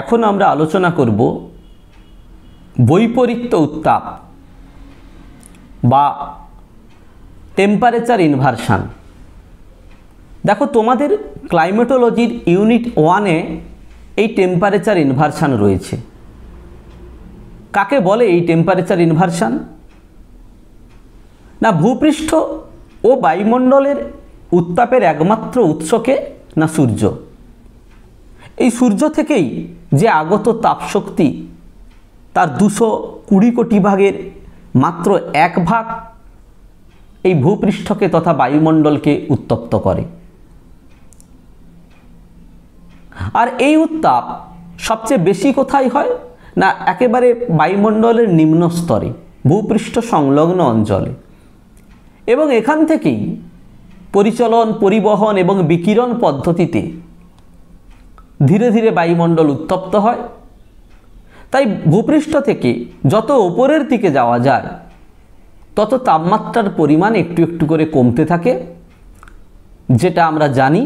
এখন আমরা আলোচনা করব বৈপরীত্য উত্তাপ বা টেম্পারেচার ইনভারসান দেখো, তোমাদের ক্লাইমেটোলজির ইউনিট ওয়ানে এই টেম্পারেচার ইনভারসান রয়েছে। কাকে বলে এই টেম্পারেচার ইনভারসান না, ভূপৃষ্ঠ ও বায়ুমণ্ডলের উত্তাপের একমাত্র উৎসকে না সূর্য? এই সূর্য থেকেই যে আগত তাপশক্তি তার দুশো কুড়ি কোটি ভাগের মাত্র এক ভাগ এই ভূপৃষ্ঠকে তথা বায়ুমণ্ডলকে উত্তপ্ত করে। আর এই উত্তাপ সবচেয়ে বেশি কোথায় হয়? না, একেবারে বায়ুমণ্ডলের নিম্ন স্তরে, ভূপৃষ্ঠ সংলগ্ন অঞ্চলে। এবং এখান থেকেই পরিচলন, পরিবহন এবং বিকিরণ পদ্ধতিতে ধীরে ধীরে বায়ুমণ্ডল উত্তপ্ত হয়। তাই ভূপৃষ্ঠ থেকে যত ওপরের দিকে যাওয়া যায়, তত তাপমাত্রার পরিমাণ একটু একটু করে কমতে থাকে, যেটা আমরা জানি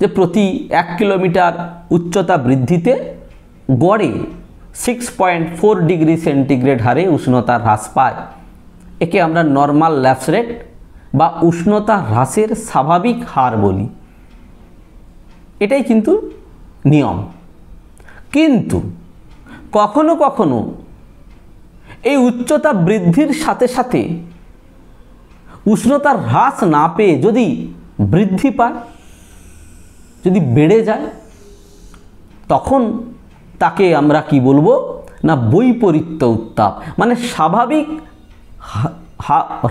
যে প্রতি এক কিলোমিটার উচ্চতা বৃদ্ধিতে গড়ে six point four degree centigrade হারে উষ্ণতা হ্রাস পায়। একে আমরা নর্মাল ল্যাপস রেট বা উষ্ণতা হ্রাসের স্বাভাবিক হার বলি। এটাই কিন্তু নিয়ম। কিন্তু কখনো কখনো এই উচ্চতা বৃদ্ধির সাথে সাথে উষ্ণতার হ্রাস না পেয়ে যদি বৃদ্ধি পায়, যদি বেড়ে যায়, তখন তাকে আমরা কি বলব না বৈপরীত্য উত্তাপ। মানে স্বাভাবিক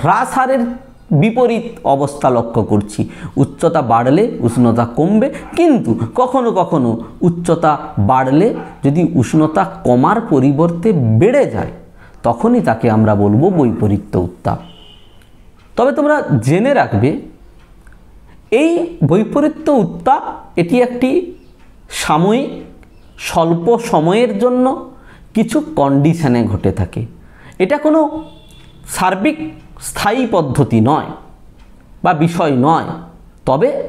হ্রাস হারের বিপরীত অবস্থা লক্ষ্য করছি। উচ্চতা বাড়লে উষ্ণতা কমবে, কিন্তু কখনো কখনো উচ্চতা বাড়লে যদি উষ্ণতা কমার পরিবর্তে বেড়ে যায়, তখনই তাকে আমরা বলব বৈপরীত্য উত্তাপ। তবে তোমরা জেনে রাখবে, এই বৈপরীত্য উত্তাপ এটি একটি সাময়িক, স্বল্প সময়ের জন্য কিছু কন্ডিশনে ঘটে থাকে। এটা কোনো সার্বিক স্থায়ী পদ্ধতি নয় বা বিষয় নয়, তবে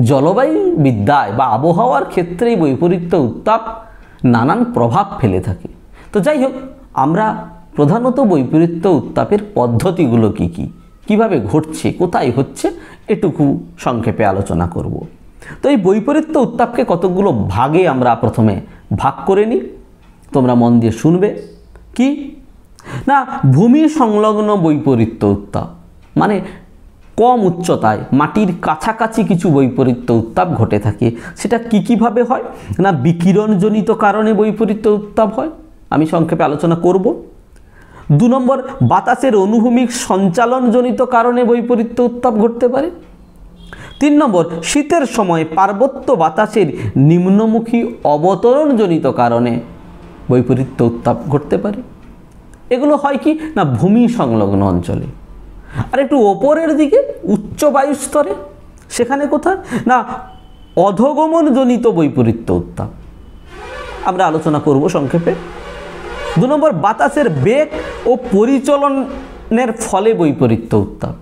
জলবায়ু বিদ্যায় বা আবহাওয়ার ক্ষেত্রে বৈপরীত্য উত্তাপ নানান প্রভাব ফেলে থাকে। তো যাই হোক, আমরা প্রধানত বৈপরীত্য উত্তাপের পদ্ধতিগুলো কি কি? কীভাবে ঘটছে? কোথায় হচ্ছে? এটুকু সংক্ষেপে আলোচনা করব। তো এই বৈপরীত্য উত্তাপকে কতগুলো ভাগে আমরা প্রথমে ভাগ করে নিই। তোমরা মন দিয়ে শুনবে। কি? না, ভূমি সংলগ্ন বৈপরীত্য উত্তাপ। মানে কম উচ্চতায়, মাটির কাছাকাছি কিছু বৈপরীত্য উত্তাপ ঘটে থাকে। সেটা কি কীভাবে হয়? না, বিকিরণজনিত কারণে বৈপরীত্য উত্তাপ হয়? আমি সংক্ষেপে আলোচনা করব। দু নম্বর, বাতাসের অনুভূমিক সঞ্চালনজনিত কারণে বৈপরীত্য উত্তাপ ঘটতে পারে। তিন নম্বর, শীতের সময় পার্বত্য বাতাসের নিম্নমুখী অবতরণজনিত কারণে বৈপরীত্য উত্তাপ ঘটতে পারে। এগুলো হয় কি? না, ভূমি সংলগ্ন অঞ্চলে। আর একটু ওপরের দিকে, উচ্চ বায়ুস্তরে সেখানে কোথায়? না, অধগমনজনিত বৈপরীত্য উত্তাপ। আমরা আলোচনা করব সংক্ষেপে। দু নম্বর, বাতাসের বেগ ও পরিচলনের ফলে বৈপরীত্য উত্তাপ।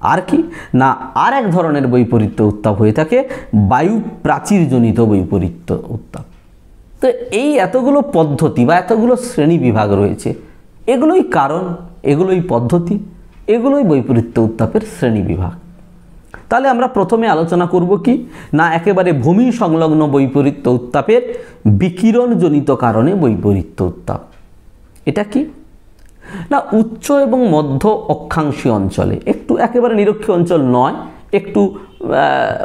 আর কি? না, আর এক ধরনের বৈপরীত্য উত্তাপ হয়ে থাকে বায়ু প্রাচীরজনিত বৈপরীত্য উত্তাপ। তো এই এতগুলো পদ্ধতি বা এতগুলো শ্রেণি বিভাগ রয়েছে, এগুলোই কারণ, এগুলোই পদ্ধতি, এগুলোই বৈপরীত্য উত্তাপের শ্রেণি বিভাগ। তাহলে আমরা প্রথমে আলোচনা করব কি? না একেবারে ভূমি সংলগ্ন বৈপরীত্য উত্তাপের বিকিরণজনিত কারণে বৈপরীত্য উত্তাপ। এটা কি? না উচ্চ এবং মধ্য অক্ষাংশী অঞ্চলে, একটু একেবারে নিরক্ষী অঞ্চল নয়, একটু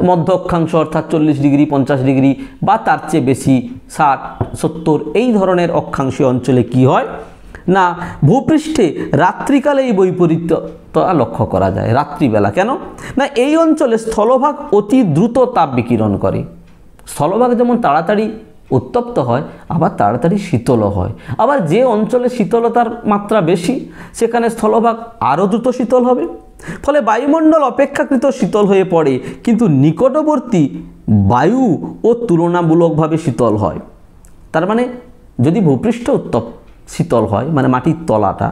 মধ্য অক্ষাংশ অর্থাৎ চল্লিশ ডিগ্রি, পঞ্চাশ ডিগ্রি বা তার চেয়ে বেশি, ষাট, সত্তর, এই ধরনের অক্ষাংশীয় অঞ্চলে কি হয়? না, ভূপৃষ্ঠে রাত্রিকালে এই বৈপরীত্যতা লক্ষ্য করা যায়। রাত্রিবেলা কেন? না, এই অঞ্চলে স্থলভাগ অতি দ্রুত তাপ বিকিরণ করে। স্থলভাগ যেমন তাড়াতাড়ি উত্তপ্ত হয়, আবার তাড়াতাড়ি শীতলও হয়। আবার যে অঞ্চলে শীতলতার মাত্রা বেশি, সেখানে স্থলভাগ আরও দ্রুত শীতল হবে। ফলে বায়ুমণ্ডল অপেক্ষাকৃত শীতল হয়ে পড়ে, কিন্তু নিকটবর্তী বায়ু ও তুলনামূলকভাবে শীতল হয়। তার মানে যদি ভূপৃষ্ঠ উত্তপ শীতল হয় মানে মাটির তলাটা,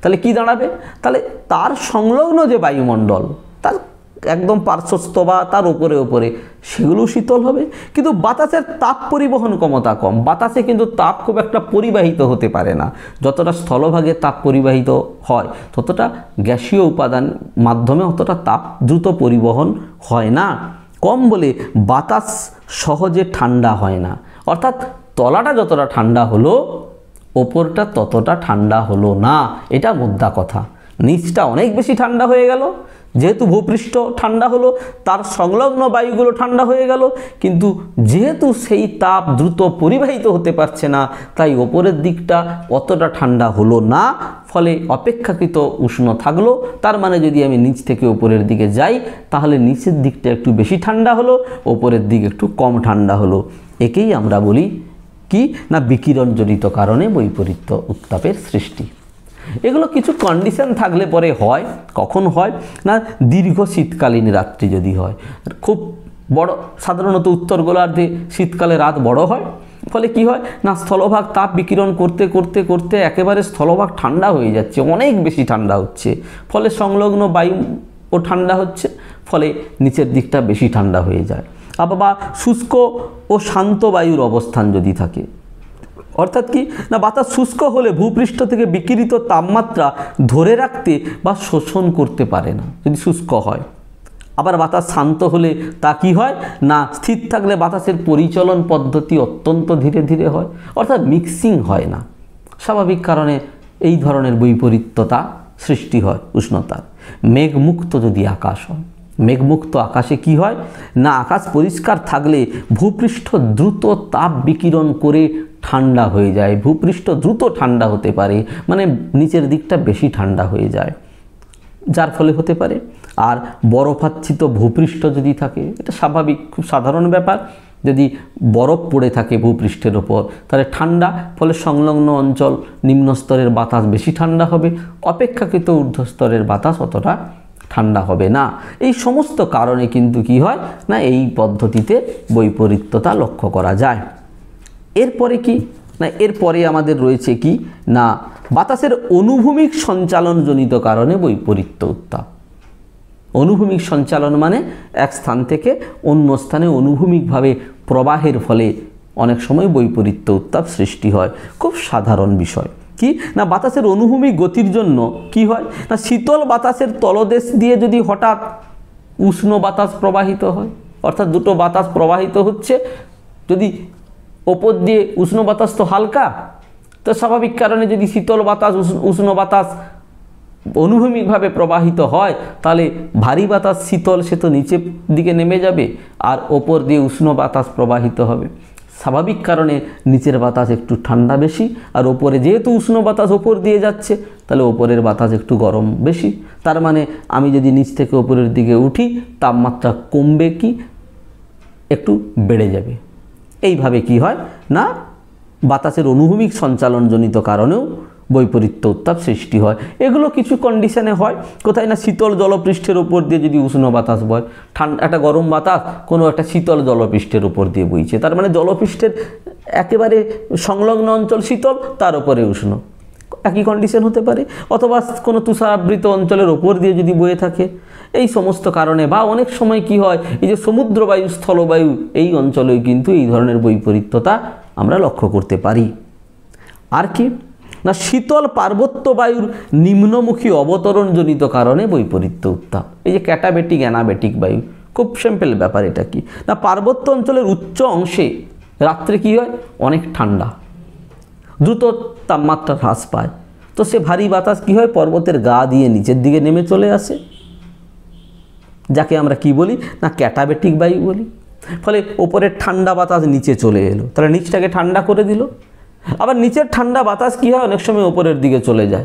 তাহলে কি দাঁড়াবে? তাহলে তার সংলগ্ন যে বায়ুমণ্ডল, তার একদম পার্শ্বস্থ বা তার ওপরে ওপরে সেগুলো শীতল হবে। কিন্তু বাতাসের তাপ পরিবহন ক্ষমতা কম। বাতাসে কিন্তু তাপ খুব একটা পরিবাহিত হতে পারে না। যতটা স্থলভাগে তাপ পরিবাহিত হয়, ততটা গ্যাসীয় উপাদান মাধ্যমে অতটা তাপ দ্রুত পরিবহন হয় না। কম বলে বাতাস সহজে ঠান্ডা হয় না। অর্থাৎ তলাটা যতটা ঠান্ডা হলো, ওপরটা ততটা ঠান্ডা হলো না। এটা মুদ্রা কথা। নিচটা অনেক বেশি ঠান্ডা হয়ে গেল। যেহেতু ভূপৃষ্ঠ ঠান্ডা হলো, তার সংলগ্ন বায়ুগুলো ঠান্ডা হয়ে গেল। কিন্তু যেহেতু সেই তাপ দ্রুত পরিবাহিত হতে পারছে না, তাই ওপরের দিকটা অতটা ঠান্ডা হলো না। ফলে অপেক্ষাকৃত উষ্ণ থাকল। তার মানে যদি আমি নিচ থেকে ওপরের দিকে যাই, তাহলে নিচের দিকটা একটু বেশি ঠান্ডা হলো, ওপরের দিক একটু কম ঠান্ডা হলো। একেই আমরা বলি কি? না বিকিরণজনিত কারণে বৈপরীত্য উত্তাপের সৃষ্টি। এগুলো কিছু কন্ডিশন থাকলে পরে হয়, কখন হয়, না দীর্ঘ শীতকালীন রাত্রি যদি হয়। খুব বড়, সাধারণত উত্তর গোলার্ধে শীতকালে রাত বড় হয়, ফলে কি হয় না স্থলভাগ তাপ বিকিরণ করতে করতে করতে একেবারে স্থলভাগ ঠান্ডা হয়ে যাচ্ছে, অনেক বেশি ঠান্ডা হচ্ছে। ফলে সংলগ্ন বায়ু ও ঠান্ডা হচ্ছে, ফলে নিচের দিকটা বেশি ঠান্ডা হয়ে যায়। আবার শুষ্ক ও শান্ত বায়ুর অবস্থান যদি থাকে অর্থাৎ কি? না, বাতাস শুষ্ক হলে ভূপৃষ্ঠ থেকে বিকিরিত তাপমাত্রা ধরে রাখতে বা শোষণ করতে পারে না, যদি শুষ্ক হয়। আবার বাতাস শান্ত হলে তা কি হয়? না, স্থির থাকলে বাতাসের পরিচলন পদ্ধতি অত্যন্ত ধীরে ধীরে হয়, অর্থাৎ মিক্সিং হয় না। স্বাভাবিক কারণে এই ধরনের বৈপরীত্যতা সৃষ্টি হয় উষ্ণতার। মেঘমুক্ত যদি আকাশ হয়, মেঘমুক্ত আকাশে কি হয়? না, আকাশ পরিষ্কার থাকলে ভূপৃষ্ঠ দ্রুত তাপ বিকিরণ করে ঠান্ডা হয়ে যায়, ভূপৃষ্ঠ দ্রুত ঠান্ডা হতে পারে মানে নিচের দিকটা বেশি ঠান্ডা হয়ে যায়। যার ফলে হতে পারে। আর বরফাচ্ছিত ভূপৃষ্ঠ যদি থাকে, এটা স্বাভাবিক, খুব সাধারণ ব্যাপার। যদি বরফ পড়ে থাকে ভূপৃষ্ঠের ওপর, তাহলে ঠান্ডা, ফলে সংলগ্ন অঞ্চল নিম্ন স্তরের বাতাস বেশি ঠান্ডা হবে। অপেক্ষাকৃত ঊর্ধ্বস্তরের বাতাস অতটা ঠান্ডা হবে না। এই সমস্ত কারণে কিন্তু কি হয়? না, এই পদ্ধতিতে বৈপরীত্যতা লক্ষ্য করা যায়। এরপরে কি? না, এরপরে আমাদের রয়েছে কি? না, বাতাসের অনুভূমিক সঞ্চালনজনিত কারণে বৈপরীত্য উত্তাপ। অনুভূমিক সঞ্চালন মানে এক স্থান থেকে অন্য স্থানে অনুভূমিকভাবে প্রবাহের ফলে অনেক সময় বৈপরীত্য উত্তাপ সৃষ্টি হয়। খুব সাধারণ বিষয়। কি? না, বাতাসের অনুভূমিক গতির জন্য কি হয়? না, শীতল বাতাসের তলদেশ দিয়ে যদি হঠাৎ উষ্ণ বাতাস প্রবাহিত হয়, অর্থাৎ দুটো বাতাস প্রবাহিত হচ্ছে, যদি ওপর দিয়ে উষ্ণ বাতাস তো হালকা, তো স্বাভাবিক কারণে যদি শীতল বাতাস, উষ্ণ বাতাস অনুভূমিকভাবে প্রবাহিত হয়, তাহলে ভারী বাতাস শীতল, সে তো নিচের দিকে নেমে যাবে আর ওপর দিয়ে উষ্ণ বাতাস প্রবাহিত হবে। স্বাভাবিক কারণে নিচের বাতাস একটু ঠান্ডা বেশি আর ওপরে যেহেতু উষ্ণ বাতাস ওপর দিয়ে যাচ্ছে, তাহলে ওপরের বাতাস একটু গরম বেশি। তার মানে আমি যদি নিচ থেকে ওপরের দিকে উঠি, তাপমাত্রা কমবে কি? একটু বেড়ে যাবে। এইভাবে কি হয়? না, বাতাসের অনুভূমিক সঞ্চালনজনিত কারণেও বৈপরীত্য উত্তাপ সৃষ্টি হয়। এগুলো কিছু কন্ডিশনে হয়। কোথায় না শীতল জলপৃষ্ঠের উপর দিয়ে যদি উষ্ণ বাতাস বয়, ঠান্ডা, একটা গরম বাতাস কোনো একটা শীতল জলপৃষ্ঠের উপর দিয়ে বইছে। তার মানে জলপৃষ্ঠের একেবারে সংলগ্ন অঞ্চল শীতল, তার উপরে উষ্ণ। একই কন্ডিশন হতে পারে। অথবা কোনো তুষারাবৃত অঞ্চলের ওপর দিয়ে যদি বয়ে থাকে। এই সমস্ত কারণে বা অনেক সময় কি হয়, এই যে সমুদ্রবায়ু, স্থলবায়ু, এই অঞ্চলেও কিন্তু এই ধরনের বৈপরীত্যতা আমরা লক্ষ্য করতে পারি। আর কি? না, শীতল পার্বত্য বায়ুর নিম্নমুখী অবতরণজনিত কারণে বৈপরীত্য উত্তাপ। এই যে ক্যাটাবেটিক, অ্যানাবেটিক বায়ু, খুব সিম্পল ব্যাপার এটা কি? না, পার্বত্য অঞ্চলের উচ্চ অংশে রাত্রে কি হয়? অনেক ঠান্ডা। দ্রুত তাপমাত্রা হ্রাস পায়। তো সে ভারী বাতাস কি হয়? পর্বতের গা দিয়ে নিচের দিকে নেমে চলে আসে। যাকে আমরা কি বলি? না, ক্যাটাবেটিক বায়ু বলি। ফলে ওপরের ঠান্ডা বাতাস নিচে চলে এলো। তাহলে নিচটাকে ঠান্ডা করে দিল। আবার নিচের ঠান্ডা বাতাস কী হয়? অনেক সময় ওপরের দিকে চলে যায়।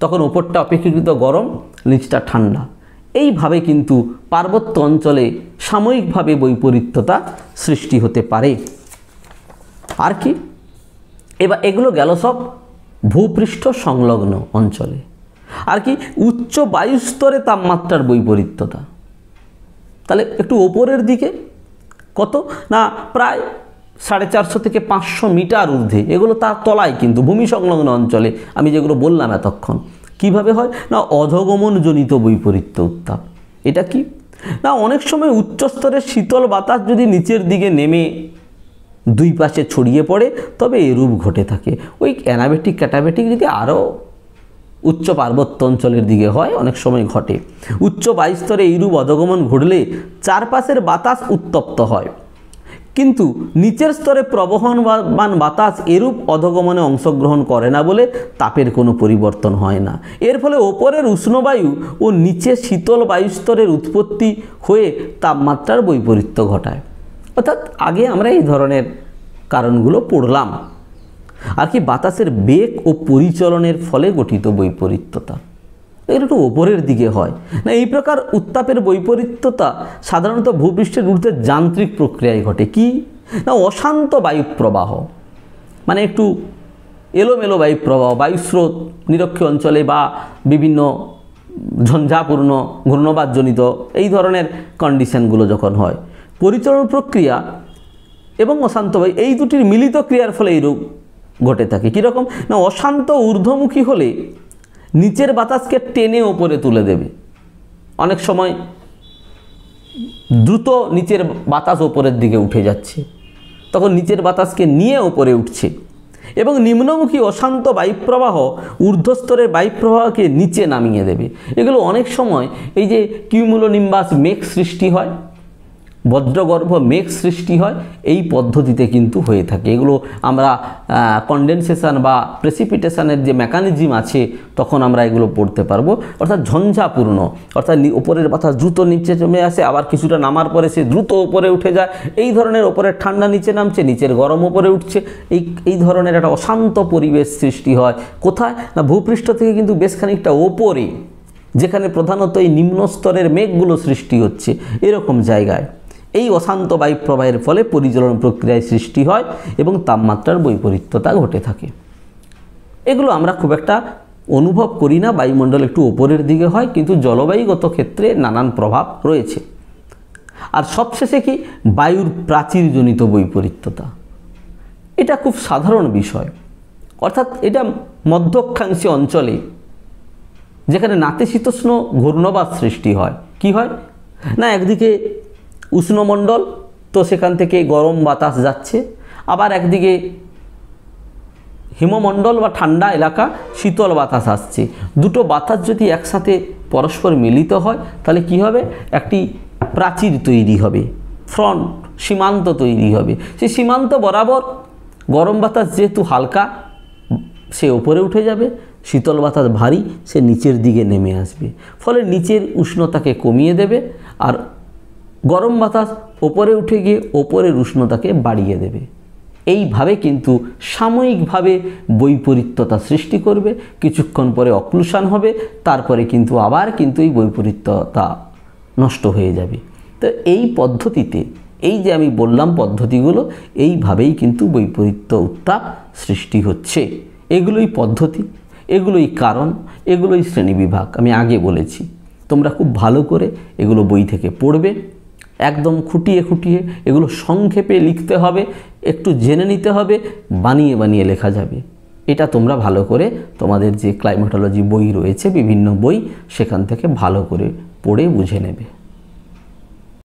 তখন ওপরটা অপেক্ষাকৃত গরম, নিচটা ঠান্ডা। এইভাবে কিন্তু পার্বত্য অঞ্চলে সাময়িকভাবে বৈপরীত্যতা সৃষ্টি হতে পারে। আর কি? এবার এগুলো গেল সব ভূপৃষ্ঠ সংলগ্ন অঞ্চলে। আর কি উচ্চ বায়ুস্তরে তাপমাত্রার বৈপরীত্যতা। তাহলে একটু ওপরের দিকে কত? না, প্রায় সাড়ে চারশো থেকে পাঁচশো মিটার ঊর্ধ্বে। এগুলো তার তলায় কিন্তু, ভূমি সংলগ্ন অঞ্চলে। আমি যেগুলো বললাম এতক্ষণ। কীভাবে হয়? না, অধগমনজনিত বৈপরীত্য উত্তাপ। এটা কি? না, অনেক সময় উচ্চস্তরের শীতল বাতাস যদি নিচের দিকে নেমে দুই পাশে ছড়িয়ে পড়ে, তবে এরূপ ঘটে থাকে। ওই অ্যানাবেটিক, ক্যাটাবেটিক যদি আরও উচ্চ পার্বত্য অঞ্চলের দিকে হয়, অনেক সময় ঘটে। উচ্চ বায়ুস্তরে এইরূপ অধগমন ঘটলে চারপাশের বাতাস উত্তপ্ত হয়। কিন্তু নিচের স্তরে প্রবহনবান বাতাস এরূপ অধগমনে অংশগ্রহণ করে না বলে তাপের কোনো পরিবর্তন হয় না। এর ফলে ওপরের উষ্ণবায়ু ও নিচে শীতল বায়ুস্তরের উৎপত্তি হয়ে তাপমাত্রার বৈপরীত্য ঘটায়। অর্থাৎ আগে আমরা এই ধরনের কারণগুলো পড়লাম। আর কি বাতাসের বেগ ও পরিচলনের ফলে গঠিত বৈপরীত্যতা। এগুলো একটু ওপরের দিকে হয়। না, এই প্রকার উত্তাপের বৈপরীত্যতা সাধারণত ভূপৃষ্ঠের ঊর্ধ্বে যান্ত্রিক প্রক্রিয়ায় ঘটে। কি? না, অশান্ত বায়ু প্রবাহ মানে একটু এলোমেলো বায়ু প্রবাহ বায়ুস্রোত নিরক্ষীয় অঞ্চলে বা বিভিন্ন ঝঞ্ঝাপূর্ণ ঘূর্ণবাদজনিত এই ধরনের কন্ডিশনগুলো যখন হয়, পরিচালন প্রক্রিয়া এবং অশান্ত বায়ু এই দুটির মিলিত ক্রিয়ার ফলে এই রোগ ঘটে থাকে। কীরকম? না, অশান্ত ঊর্ধ্বমুখী হলে নিচের বাতাসকে টেনে ওপরে তুলে দেবে। অনেক সময় দ্রুত নিচের বাতাস ওপরের দিকে উঠে যাচ্ছে। তখন নিচের বাতাসকে নিয়ে ওপরে উঠছে। এবং নিম্নমুখী অশান্ত বায়ুপ্রবাহ ঊর্ধ্বস্তরের বায়ুপ্রবাহকে নিচে নামিয়ে দেবে। এগুলো অনেক সময় এই যে কিউমুলোনিম্বাস মেঘ সৃষ্টি হয় বজ্রগর্ভ মেঘ সৃষ্টি হয়, এই পদ্ধতিতে কিন্তু হয়ে থাকে। এগুলো আমরা কন্ডেনসেশন বা প্রেসিপিটেশনের যে মেকানিজম আছে, তখন আমরা এগুলো পড়তে পারব। অর্থাৎ ঝঞ্ঝাপূর্ণ, অর্থাৎ উপরের বাতাস দ্রুত নিচে জমে আসে, আবার কিছুটা নামার পরে সে দ্রুত ওপরে উঠে যায়। এই ধরনের ওপরের ঠান্ডা নিচে নামছে, নিচের গরম ওপরে উঠছে। এই এই ধরনের একটা অশান্ত পরিবেশ সৃষ্টি হয়। কোথায়? না, ভূপৃষ্ঠ থেকে কিন্তু বেশ খানিকটা ওপরে, যেখানে প্রধানত এই নিম্ন স্তরের মেঘগুলো সৃষ্টি হচ্ছে। এরকম জায়গায়। এই অশান্ত বায়ু প্রবাহের ফলে পরিচালন প্রক্রিয়ায় সৃষ্টি হয় এবং তাপমাত্রার বৈপরীত্যতা ঘটে থাকে। এগুলো আমরা খুব একটা অনুভব করি না, বায়ুমণ্ডল একটু ওপরের দিকে হয়, কিন্তু জলবায়ুগত ক্ষেত্রে নানান প্রভাব রয়েছে। আর সবশেষে কি? বায়ুর প্রাচীরজনিত বৈপরীত্যতা। এটা খুব সাধারণ বিষয়। অর্থাৎ এটা মধ্যক্ষাংশী অঞ্চলে, যেখানে নাতিশীতোষ্ণ ঘূর্ণবাদ সৃষ্টি হয়। কি হয়? না, একদিকে উষ্ণমণ্ডল, তো সেখান থেকে গরম বাতাস যাচ্ছে। আবার একদিকে হিমমণ্ডল বা ঠান্ডা এলাকা, শীতল বাতাস আসছে। দুটো বাতাস যদি একসাথে পরস্পর মিলিত হয়, তাহলে কি হবে? একটি প্রাচীর তৈরি হবে, ফ্রন্ট সীমান্ত তৈরি হবে। সেই সীমান্ত বরাবর গরম বাতাস যেহেতু হালকা, সে ওপরে উঠে যাবে, শীতল বাতাস ভারী, সে নিচের দিকে নেমে আসবে। ফলে নিচের উষ্ণতাকে কমিয়ে দেবে, আর গরম বাতাস ওপরে উঠে গিয়ে ওপরের উষ্ণতাকে বাড়িয়ে দেবে। এইভাবে কিন্তু সাময়িকভাবে বৈপরীত্যতা সৃষ্টি করবে, কিছুক্ষণ পরে অক্লুশন হবে, তারপরে কিন্তু আবার কিন্তু এই বৈপরীত্যতা নষ্ট হয়ে যাবে। তো এই পদ্ধতিতে, এই যে আমি বললাম পদ্ধতিগুলো, এইভাবেই কিন্তু বৈপরীত্য উত্তাপ সৃষ্টি হচ্ছে। এগুলোই পদ্ধতি, এগুলোই কারণ, এগুলোই শ্রেণীবিভাগ আমি আগে বলেছি, তোমরা খুব ভালো করে এগুলো বই থেকে পড়বে। একদম খুঁটিয়ে খুঁটিয়ে এগুলো সংক্ষেপে লিখতে হবে, একটু জেনে নিতে হবে, বানিয়ে বানিয়ে লেখা যাবে। এটা তোমরা ভালো করে তোমাদের যে ক্লাইমেটোলজি বই রয়েছে, বিভিন্ন বই সেখান থেকে ভালো করে পড়ে বুঝে নেবে।